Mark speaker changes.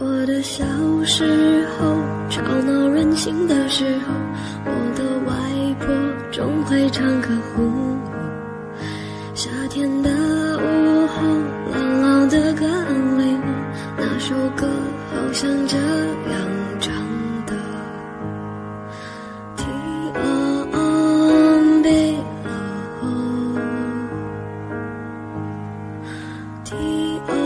Speaker 1: 我的小时候吵闹任性的时候我的外婆总会唱歌哄我夏天的午后姥姥的歌安慰我那首歌好像这样唱的。天安安的天安